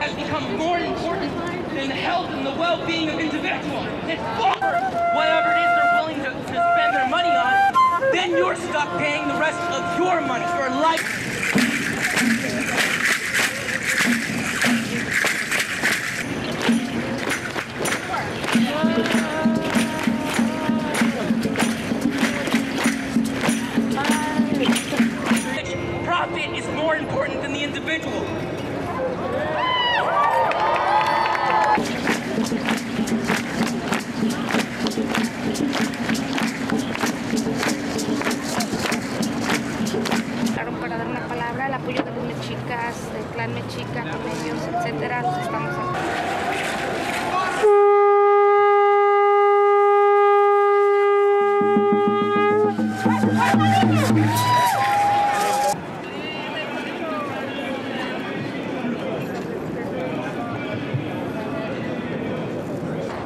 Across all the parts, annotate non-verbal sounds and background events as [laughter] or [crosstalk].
has become more important than the health and the well-being of individuals. It's far whatever it is they're willing to, to spend their money on, then you're stuck paying the rest of your money for life.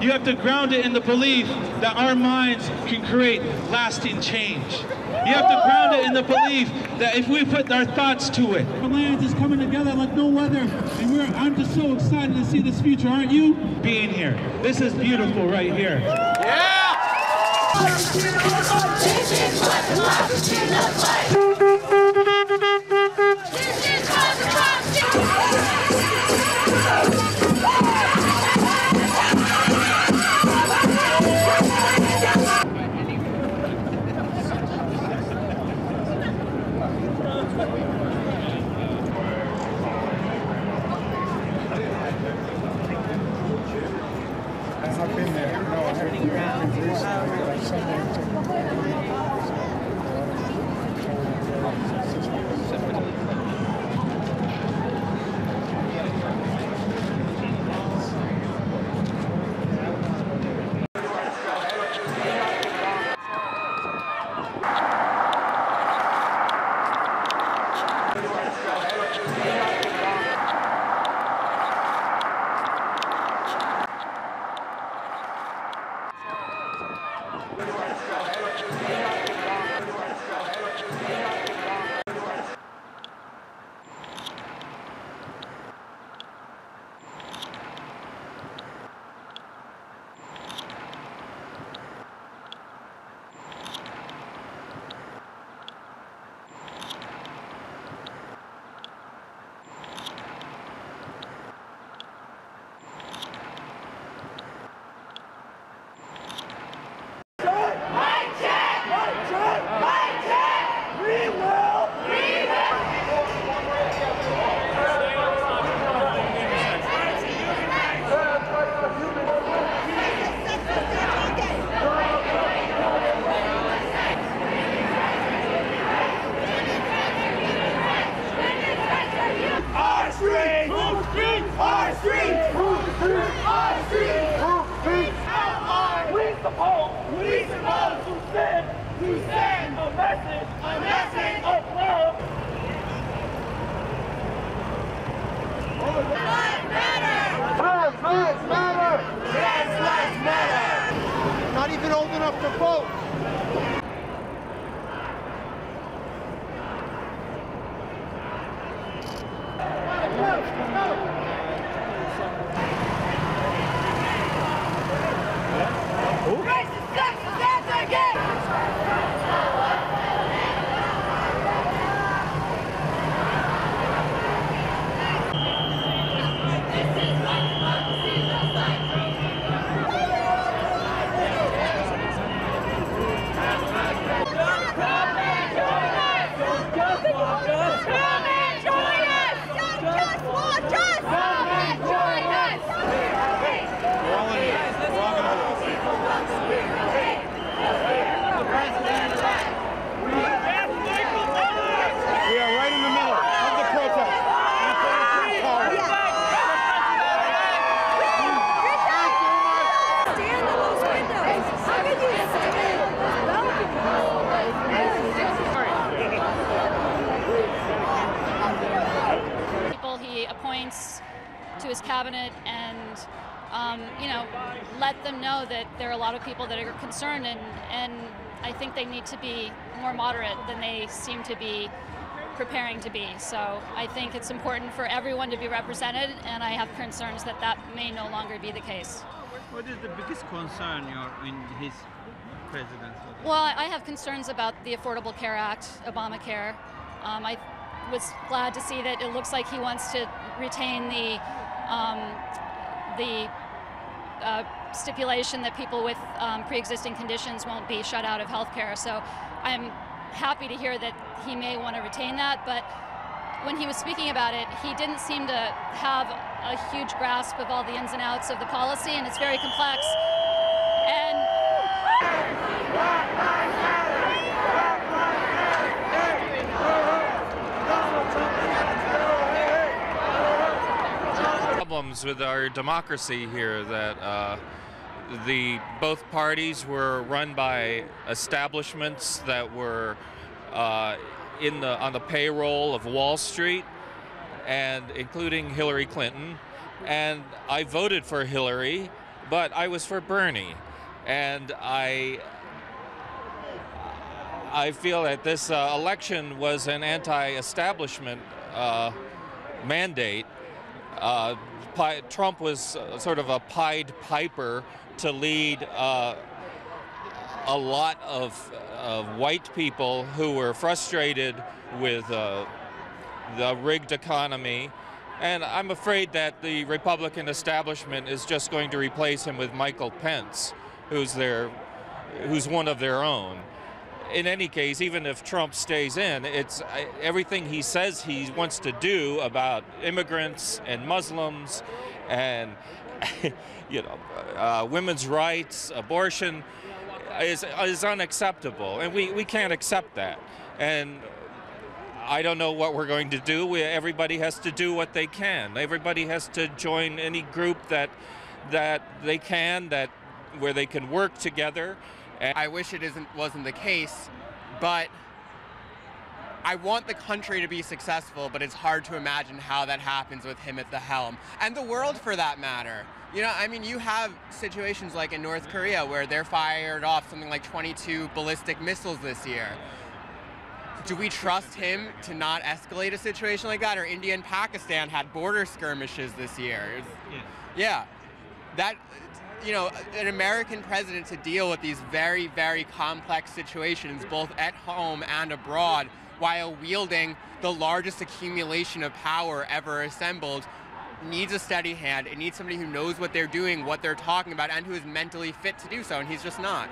You have to ground it in the belief that our minds can create lasting change. You have to ground it in the belief that if we put our thoughts to it, our lands is coming together like no other. And we're, I'm just so excited to see this future, aren't you? Being here. This is beautiful right here. I've Yeah. Move street! Our street! Move street! How are we supposed, we supposed to send, to send a message, a message of love? Lives matter! Lives, lives matter! Yes, lives matter! Not even old enough to vote. Racist, sexist, anti-gay! We are right in the middle of the protest. Stand in those windows. How can you people he appoints to his cabinet and um, you know let them know that there are a lot of people that are concerned and and I think they need to be more moderate than they seem to be preparing to be. So I think it's important for everyone to be represented, and I have concerns that that may no longer be the case. What is the biggest concern in his presidency? Well, I have concerns about the Affordable Care Act, Obamacare. Um, I was glad to see that it looks like he wants to retain the um, the uh, stipulation that people with um, pre-existing conditions won't be shut out of health care. So I'm happy to hear that he may want to retain that, but when he was speaking about it, he didn't seem to have a huge grasp of all the ins and outs of the policy, and it's very complex. And problems with our democracy here that uh, the both parties were run by establishments that were uh, in the on the payroll of Wall Street and including Hillary Clinton. And I voted for Hillary but I was for Bernie. And I I feel that this uh, election was an anti-establishment uh, mandate uh, Trump was uh, sort of a Pied Piper to lead uh, a lot of, white people who were frustrated with uh, the rigged economy. And I'm afraid that the Republican establishment is just going to replace him with Michael Pence, who's their, who's one of their own in any case, even if Trump stays in, it's everything he says he wants to do about immigrants and Muslims and [laughs] you know uh, women's rights, abortion is is unacceptable, and we, we can't accept that. And I don't know what we're going to do. We, everybody has to do what they can. Everybody has to join any group that that they can that where they can work together. I wish it isn't wasn't the case, but I want the country to be successful, but it's hard to imagine how that happens with him at the helm. And the world for that matter. You know, I mean, you have situations like in North Korea where they're fired off something like 22 ballistic missiles this year. Do we trust him to not escalate a situation like that? Or India and Pakistan had border skirmishes this year. Yeah. That, you know, an American president to deal with these very, very complex situations, both at home and abroad, while wielding the largest accumulation of power ever assembled, needs a steady hand. It needs somebody who knows what they're doing, what they're talking about, and who is mentally fit to do so, and he's just not.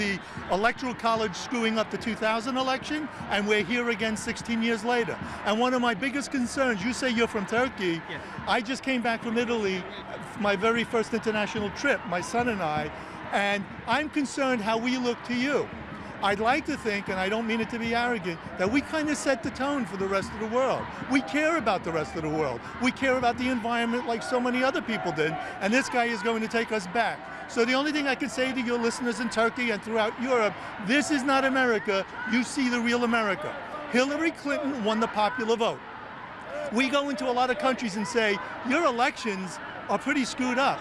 The electoral college screwing up the 2000 election, and we're here again 16 years later. And one of my biggest concerns, you say you're from Turkey. I just came back from Italy, my very first international trip, my son and I, and I'm concerned how we look to you. I'd like to think, and I don't mean it to be arrogant, that we kind of set the tone for the rest of the world. We care about the rest of the world. We care about the environment like so many other people did, and this guy is going to take us back. So the only thing I can say to your listeners in Turkey and throughout Europe, this is not America. You see the real America. Hillary Clinton won the popular vote. We go into a lot of countries and say, your elections are pretty screwed up.